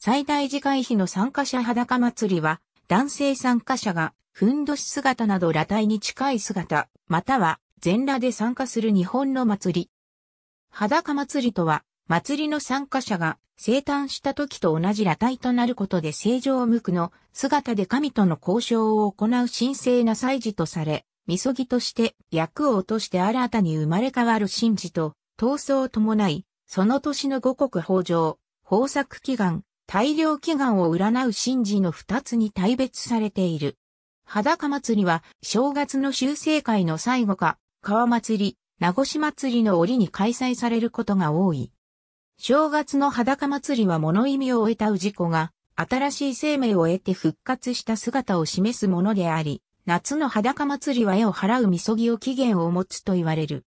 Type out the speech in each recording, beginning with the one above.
最大次回避の参加者裸祭りは、男性参加者が、ふんどし姿など裸体に近い姿、または全裸で参加する日本の祭り。裸祭りとは、祭りの参加者が生誕した時と同じ裸体となることで正常無垢の姿で神との交渉を行う神聖な祭事とされ、みそぎとして役を落として新たに生まれ変わる神事と闘争を伴い、その年の五穀豊穣、豊作祈願、大量祈願を占う神事の二つに大別されている。裸祭りは正月の修正会の最後か、川祭り、名越祭りの折に開催されることが多い。正月の裸祭りは物意味を終えた氏子が、新しい生命を得て復活した姿を示すものであり、夏の裸祭りは絵を払うみそぎを起源を持つと言われる。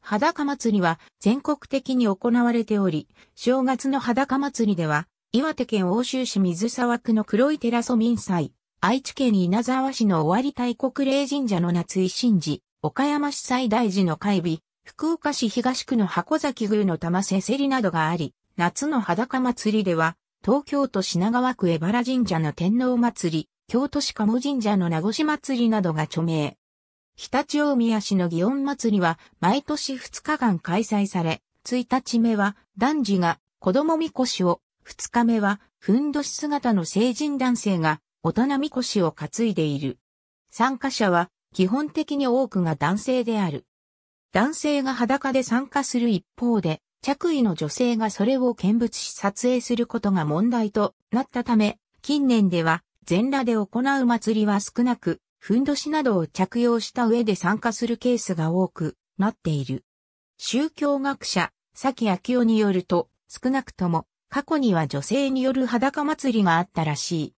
裸祭りは全国的に行われており、正月の裸祭りでは、岩手県欧州市水沢区の黒い寺祖民祭、愛知県稲沢市の尾張大国霊神社の夏井神事、岡山市最大寺の会議、福岡市東区の箱崎宮の玉瀬せりなどがあり、夏の裸祭りでは、東京都品川区江原神社の天皇祭り、京都市鴨神社の名越祭りなどが著名。常陸大宮市の祇園祭りは毎年2日間開催され、1日目は男児が子供みこしを、2日目はふんどし姿の成人男性が大人みこしを担いでいる。参加者は基本的に多くが男性である。男性が裸で参加する一方で、着衣の女性がそれを見物し撮影することが問題となったため、近年では全裸で行う祭りは少なく、ふんどしなどを着用した上で参加するケースが多くなっている。宗教学者、崎明夫によると、少なくとも過去には女性による裸祭りがあったらしい。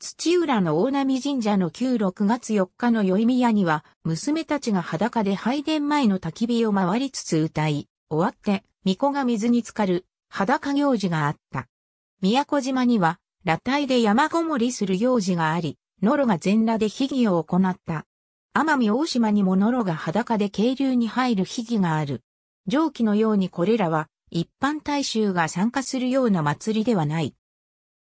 土浦の大波神社の旧6月4日の宵宮には、娘たちが裸で拝殿前の焚き火を回りつつ歌い、終わって、巫女が水に浸かる、裸行事があった。宮古島には、裸体で山ごもりする行事があり、ノロが全裸で秘儀を行った。奄美大島にもノロが裸で渓流に入る秘儀がある。上記のようにこれらは、一般大衆が参加するような祭りではない。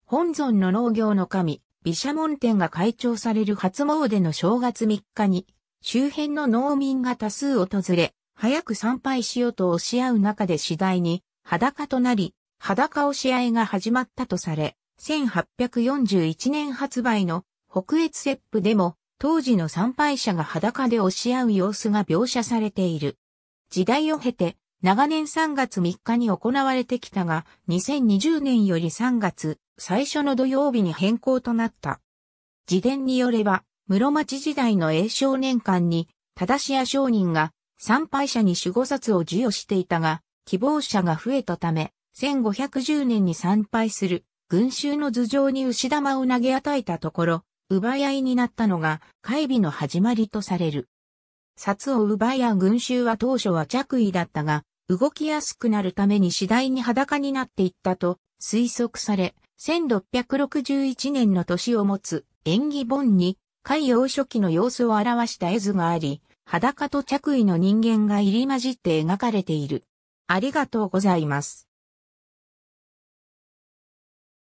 本尊の農業の神、毘沙門天が開帳される初詣の正月3日に、周辺の農民が多数訪れ、早く参拝しようと押し合う中で次第に裸となり、裸押し合いが始まったとされ、1841年発売の北越切符でも当時の参拝者が裸で押し合う様子が描写されている。時代を経て長年3月3日に行われてきたが、2020年より3月最初の土曜日に変更となった。自伝によれば、室町時代の永少年間に、正し屋商人が参拝者に守護札を授与していたが、希望者が増えたため、1510年に参拝する群衆の頭上に牛玉を投げ与えたところ、奪い合いになったのが、会議の始まりとされる。札を奪い合う群衆は当初は着衣だったが、動きやすくなるために次第に裸になっていったと推測され、1661年の年を持つ演技本に海洋初期の様子を表した絵図があり、裸と着衣の人間が入り混じって描かれている。ありがとうございます。